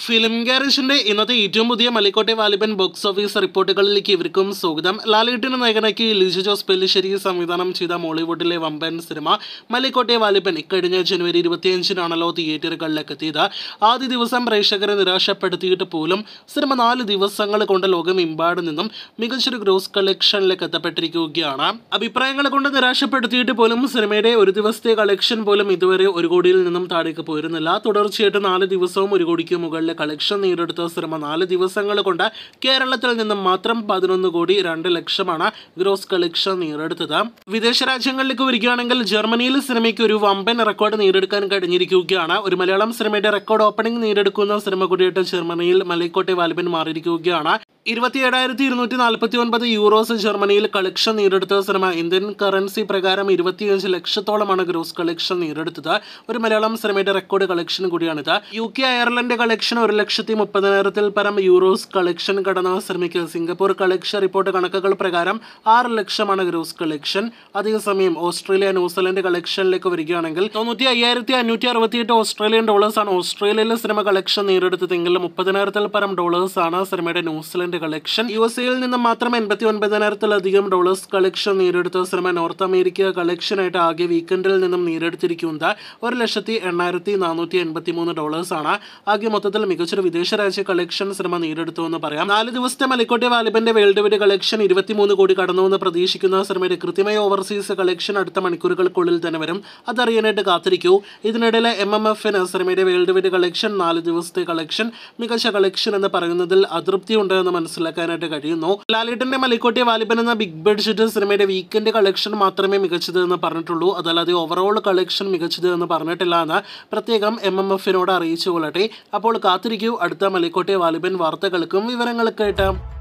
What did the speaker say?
Film ഗാരേജിന്റെ ഇന്നത്തെ ഏറ്റവും പുതിയ മലിക്കോട്ടെ വാലിബൻ ബോക്സ് ഓഫീസ് റിപ്പോർട്ടുകളിലേക്ക് ഇവർക്കും സ്വാഗതം. ലാലേട്ടിന് നായകനാക്കി ലിജു ജോസ് പെല്ലിശ്ശേരി സംവിധാനം ചെയ്ത മോളിവുഡിലെ വമ്പൻ സിനിമ മലിക്കോട്ടെ വാലിബൻ ഇക്കഴിഞ്ഞ ജനുവരി ഇരുപത്തിയഞ്ചിനാണല്ലോ തിയേറ്ററുകളിലേക്ക് എത്തിയത് ആദ്യ ദിവസം പ്രേക്ഷകരെ നിരാശപ്പെടുത്തിയിട്ട് പോലും സിനിമ നാല് ദിവസങ്ങൾ കൊണ്ട് ലോകമെമ്പാട് നിന്നും മികച്ചൊരു ഗ്രോസ് കളക്ഷനിലേക്ക് എത്തപ്പെട്ടിരിക്കുകയാണ്. അഭിപ്രായങ്ങൾ കൊണ്ട് നിരാശപ്പെടുത്തിയിട്ട് പോലും സിനിമയുടെ ഒരു ദിവസത്തെ കളക്ഷൻ പോലും ഇതുവരെ ഒരു കോടിയിൽ നിന്നും താഴേക്ക് പോയിരുന്നില്ല. തുടർച്ചയായിട്ട് നാല് ദിവസവും ഒരു കോടിക്ക് മുകളിലെ കളക്ഷൻ നേടിയെടുത്ത സിനിമ നാല് ദിവസങ്ങൾ കൊണ്ട് കേരളത്തിൽ നിന്നും മാത്രം പതിനൊന്ന് കോടി രണ്ട് ലക്ഷമാണ് ഗ്രോസ് കളക്ഷൻ നേടിയെടുത്തത്. വിദേശ രാജ്യങ്ങളിലേക്ക് വരികയാണെങ്കിൽ ജർമ്മനിയിൽ സിനിമയ്ക്ക് ഒരു വമ്പൻ റെക്കോർഡ് നേടിയെടുക്കാൻ കഴിഞ്ഞിരിക്കുകയാണ്. ഒരു മലയാളം സിനിമയുടെ റെക്കോർഡ് ഓപ്പണിംഗ് നേടിയെടുക്കുന്ന സിനിമ കൂടിയിട്ട് ജർമ്മനിയിൽ മലൈക്കോട്ടെ വാലിബൻ മാറിയിരിക്കുകയാണ്. ഇരുപത്തിയേഴായിരത്തി ഇരുന്നൂറ്റി നാൽപ്പത്തി ഒൻപത് യൂറോസ് ജർമ്മനിയിൽ കളക്ഷൻ നേടിയെടുത്ത സിനിമ ഇന്ത്യൻ കറൻസി പ്രകാരം ഇരുപത്തിയഞ്ച് ലക്ഷത്തോളമാണ് ഗ്രോസ് കളക്ഷൻ നേടിയെടുത്തത് ഒരു മലയാളം സിനിമയുടെ റെക്കോർഡ് കളക്ഷൻ കൂടിയാണിത്. യു കെ അയർലൻഡ് കളക്ഷൻ ഒരു ലക്ഷത്തി മുപ്പതിനായിരത്തിൽ പരം യൂറോസ് കളക്ഷൻ കടന്ന സിനിമയ്ക്ക് സിംഗപ്പൂർ കളക്ഷൻ റിപ്പോർട്ട് കണക്കുകൾ പ്രകാരം ആറ് ലക്ഷമാണ് ഗ്രോസ് കളക്ഷൻ അതേസമയം ഓസ്ട്രേലിയ ന്യൂസിലൻഡ് കളക്ഷനിലേക്ക് വരികയാണെങ്കിൽ തൊണ്ണൂറ്റി അയ്യായിരത്തി അഞ്ഞൂറ്റി അറുപത്തിയെട്ട് ഓസ്ട്രേലിയൻ ഡോളേഴ്സാണ് ഓസ്ട്രേലിയയിലെ സിനിമ കളക്ഷൻ നേടിയെടുത്തതെങ്കിൽ മുപ്പതിനായിരത്തിൽ പരം ഡോളേഴ്സാണ് സിനിമയുടെ ന്യൂസിലൻഡ് കളക്ഷൻ യു എസ് എയിൽ നിന്ന് മാത്രം എൺപത്തി ഒൻപതിനായിരത്തിലധികം ഡോളേഴ്സ് കളക്ഷൻ നേടിയെടുത്ത ശ്രമം നോർത്ത് അമേരിക്ക കളക്ഷൻ കളക്ഷനായിട്ട് ആകെ വീക്കെൻഡിൽ നിന്നും നേടിയെടുത്തിരിക്കുന്നത് ഒരു ലക്ഷത്തി എണ്ണായിരത്തി നാനൂറ്റി എൺപത്തി മൂന്ന് ഡോളേഴ്സാണ് ആകെ മൊത്തത്തിൽ മികച്ചൊരു വിദേശ രാജ്യ കളക്ഷൻ ശ്രമം നേടിയെടുത്തു എന്ന് പറയാം. നാല് ദിവസത്തെ മലിക്കോട്ടെ വാലിബന്റെ വേൾഡ് വൈഡ് കളക്ഷൻ ഇരുപത്തിമൂന്ന് കോടി കടന്നുവെന്ന് പ്രതീക്ഷിക്കുന്ന ശ്രമയുടെ കൃത്യമായ ഓവർസീസ് കളക്ഷൻ അടുത്ത മണിക്കൂറുകൾക്കുള്ളിൽ തന്നെ വരും. അതറിയാനായിട്ട് കാത്തിരിക്കൂ. ഇതിനിടയിലെ എം എം എഫിന് ശ്രമയുടെ വേൾഡ് വൈഡ് കളക്ഷൻ നാല് ദിവസത്തെ കളക്ഷൻ മികച്ച കളക്ഷൻ എന്ന് പറയുന്നതിൽ അതൃപ്തി ഉണ്ട് എന്ന് മനസ്സിലാക്കാനായിട്ട് കഴിയുന്നു. ലാലേട്ടന്റെ മലിക്കോട്ടെ വാലിബൻ എന്ന ബിഗ് ബഡ്ജറ്റ് സിനിമയുടെ വീക്കെൻഡ് കളക്ഷൻ മാത്രമേ മികച്ചത് എന്ന് പറഞ്ഞിട്ടുള്ളൂ. അതല്ലാതെ ഓവറോൾ കളക്ഷൻ മികച്ചത് എന്ന് പറഞ്ഞിട്ടില്ല എന്ന് പ്രത്യേകം എം എം എഫിനോട് അറിയിച്ചു കൊള്ളട്ടെ അപ്പോൾ കാത്തിരിക്കൂ. അടുത്ത മലിക്കോട്ടെ വാലിബൻ വാർത്തകൾക്കും വിവരങ്ങൾക്കായിട്ട്